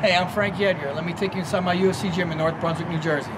Hey, I'm Frank Edgar. Let me take you inside my UFC gym in North Brunswick, New Jersey.